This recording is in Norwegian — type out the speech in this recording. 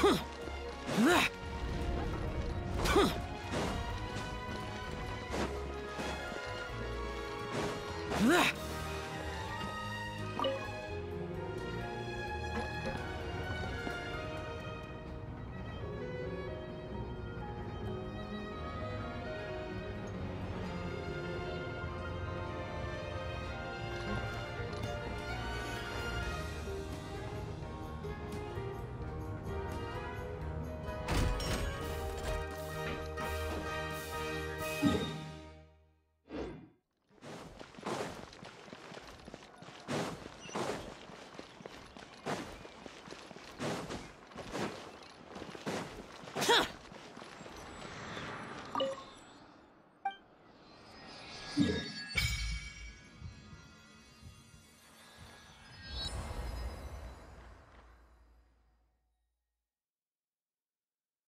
Huh. Huh.